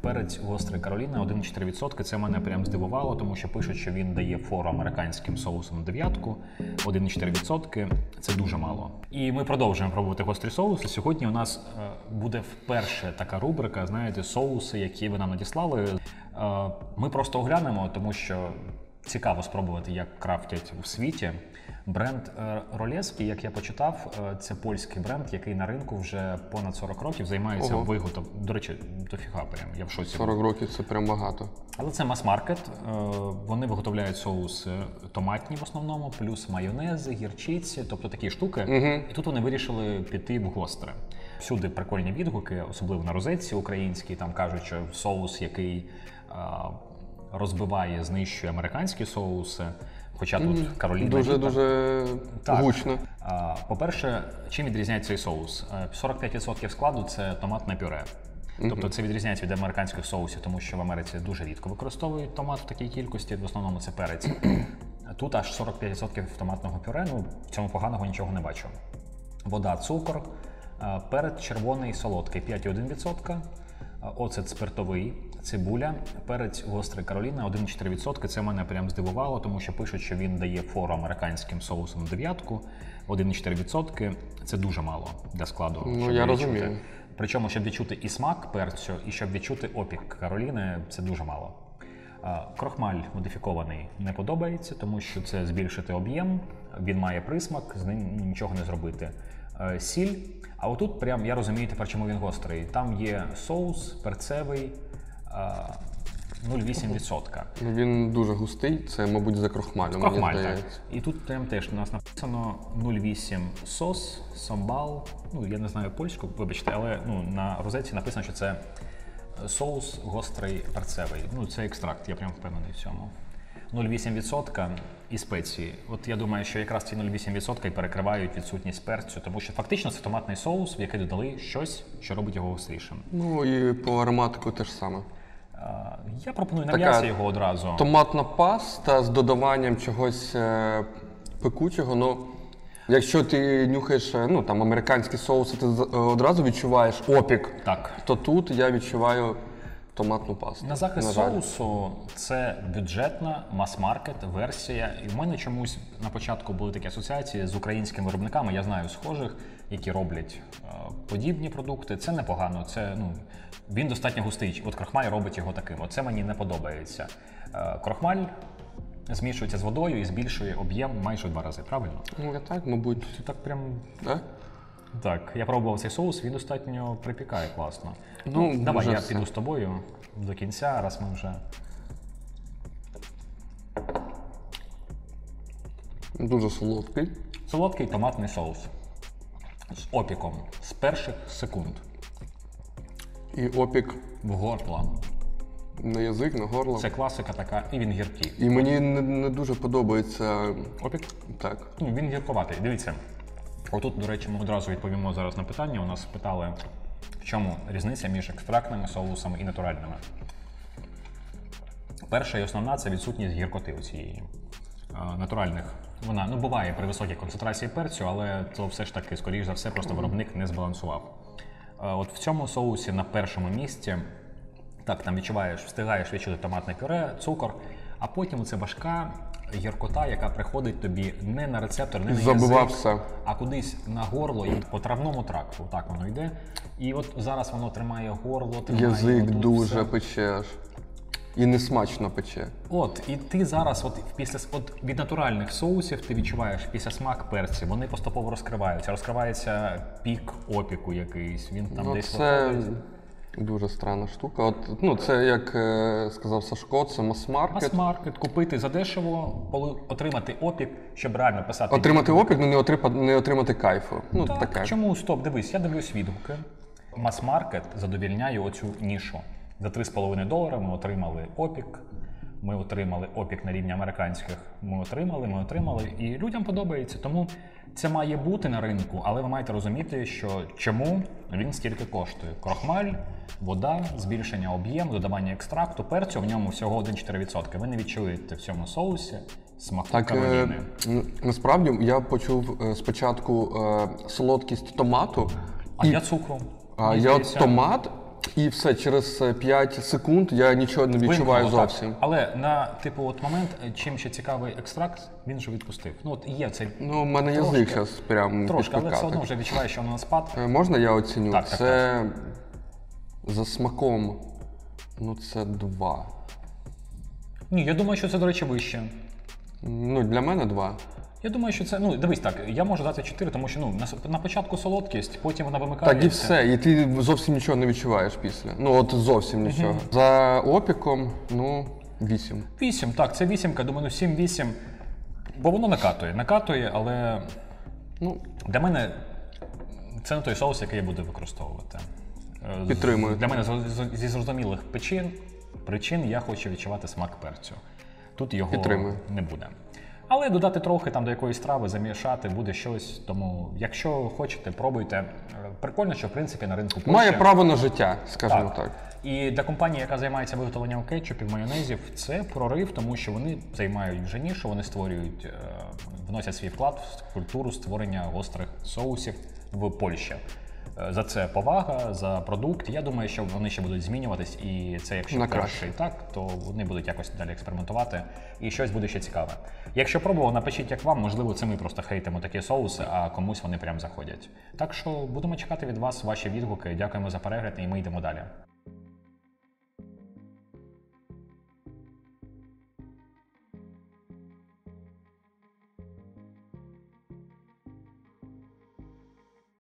Перець гострий Кароліна 1,4%. Це мене прям здивувало, тому що пишуть, що він дає фору американським соусом на дев'ятку. 1,4% це дуже мало. І ми продовжуємо пробувати гострі соуси. Сьогодні у нас е, буде вперше така рубрика, знаєте, соуси, які ви нам надіслали. Е, Ми просто оглянемо, тому що цікаво спробувати, як крафтять у світі. Бренд е, Ролєвський, як я почитав, е, це польський бренд, який на ринку вже понад 40 років займається виготов. До речі, дофіга прям. Я в шоці. 40 років це прям багато. Але це мас-маркет. Е, Вони виготовляють соуси томатні в основному, плюс майонези, гірчиці, тобто такі штуки. І тут вони вирішили піти в гостре. Всюди прикольні відгуки, особливо на розетці українській. Там кажуть, що соус, який е, розбиває, знищує американські соуси. Хоча тут Кароліна Дуже Ріппер. дуже Так. гучно. По-перше, чим відрізняється цей соус? Е, 45% складу це томатне пюре. Тобто це відрізняється від американських соусів, тому що в Америці дуже рідко використовують томат в такій кількості, в основному це перець. Тут аж 45% томатного пюре, ну в цьому поганого нічого не бачу. Вода, цукор, е, перець червоний солодкий 5,1%, е, оцет спиртовий, цибуля, перець гострий Кароліна 1,4%. Це мене прям здивувало, тому що пишуть, що він дає фору американським соусом дев'ятку. 1,4% це дуже мало для складу. Ну, я відчути. Причому, щоб відчути і смак перцю, і щоб відчути опік Кароліни, це дуже мало. Крохмаль модифікований не подобається, тому що це збільшити об'єм, він має присмак, з ним нічого не зробити. Е, Сіль. А отут прям я розумію тепер, чому він гострий. Там є соус перцевий 0,8%. Ну, Він дуже густий, це, мабуть, за крохмалем. Крохмаль, мені так. І тут прям теж у нас написано 0,8 сос, самбал. Ну, я не знаю польську, вибачте, але ну, на розетці написано, що це соус гострий перцевий. Ну, це екстракт, я прям впевнений в цьому. 0,8% і спеції. От я думаю, що якраз ці 0,8% і перекривають відсутність перцю, тому що фактично це томатний соус, в який додали щось, що робить його гострішим. Ну і по ароматику теж саме. А, Я пропоную на м'ясо його одразу. Томатна паста з додаванням чогось е, пекучого. Ну, якщо ти нюхаєш е, ну, там, американські соуси, ти е, одразу відчуваєш опік, Так. то тут я відчуваю томатну пасту. На захист жаль. соусу це бюджетна мас-маркет версія. І в мене чомусь на початку були такі асоціації з українськими виробниками. Я знаю схожих, які роблять е, подібні продукти. Це непогано. Це ну він достатньо густий. От крохмаль робить його таким. Оце мені не подобається. Е, крохмаль змішується з водою і збільшує об'єм майже в два рази. Правильно? Ну, так, мабуть. Це так прям. Да? Так, я пробував цей соус, він достатньо припікає класно. Ну, давай я все. піду з тобою до кінця, раз ми вже. Дуже солодкий. Солодкий томатний соус з опіком з перших секунд І опік в горло. на язик, на горло. Це класика така, і він гіркий. І мені не, не дуже подобається Опік? так. Ну, він гіркуватий. Дивіться. Отут, до речі, ми одразу відповімо зараз на питання. У нас питали, в чому різниця між екстрактними соусами і натуральними. Перша і основна це відсутність гіркоти у цієї е, натуральних. Вона ну буває при високій концентрації перцю, але то все ж таки, скоріш за все, просто виробник не збалансував. Е, От в цьому соусі на першому місці так там відчуваєш, встигаєш відчути томатне пюре, цукор, а потім це важка гіркота, яка приходить тобі не на рецептор, не на язик, все. а кудись на горло і по травному тракту. Так воно йде. І от зараз воно тримає горло, тримає Язик дуже все. пече І несмачно пече. От, і ти зараз, от після от від натуральних соусів, ти відчуваєш після смак перці, вони поступово розкриваються. Розкривається пік опіку якийсь. Він там Ну, десь це виходить. дуже странна штука. От, ну, це, як е, сказав Сашко, це мас-маркет. Мас-маркет, купити задешево, поли- отримати опік, щоб реально писати. Отримати опік, ну не, отрипа- не отримати кайфу. Ну, Так, таке. чому стоп? Дивись, я дивлюсь відгуки. Мас-маркет задовільняє оцю нішу. За 3,5 долари ми отримали опік. Ми отримали опік на рівні американських. Ми отримали, ми отримали, і людям подобається. Тому це має бути на ринку, але ви маєте розуміти, що чому він стільки коштує. Крохмаль, вода, збільшення об'єму, додавання екстракту, перцю в ньому всього 1-4%. Ви не відчуєте в цьому соусі смаку Так, е, кароліни. н- насправді я почув е, спочатку е, солодкість томату, А і, я цукру. а я от томат І все, через 5 секунд я нічого не відчуваю Вимкнуло, так. зовсім. Але на типу, от момент, е, чим ще цікавий екстракт, він вже відпустив. Ну от є цей Ну, у мене Трошки. язик зараз прям трошки, але все підпікати. одно вже відчуває, що воно на спад. Е, Можна я оціню? Так, так, це за смаком. Ну, це два. Ні, я думаю, що це, до речі, вище. Ну, для мене два. Я думаю, що це. Ну, дивись так, я можу дати 4, тому що ну, на, на початку солодкість, потім вона вимикається. Так і все. І ти зовсім нічого не відчуваєш після. Ну, от зовсім нічого. За опіком, ну, вісім. 8, так, це вісімка, думаю, ну 7-8. Бо воно накатує. Накатує, але Ну, для мене це не той соус, який я буду використовувати. Е, Підтримую. Для мене зі зрозумілих причин, причин я хочу відчувати смак перцю. Тут його Підтримую. не буде. Але додати трохи там до якоїсь страви, замішати буде щось. Тому, якщо хочете, пробуйте. Е, Прикольно, що в принципі на ринку Польщі... має право на життя, скажімо так. І для компанії, яка займається виготовленням кетчупів, майонезів, це прорив, тому що вони займають вже нішу, вони створюють, е, вносять свій вклад в культуру створення гострих соусів в Польщі. Е, За це повага, за продукт. Я думаю, що вони ще будуть змінюватись, і це якщо На перший так, то вони будуть якось далі експериментувати, і щось буде ще цікаве. Якщо пробував, напишіть, як вам, можливо, це ми просто хейтимо такі соуси, а комусь вони прям заходять. Так що будемо чекати від вас ваші відгуки. Дякуємо за перегляд, і ми йдемо далі.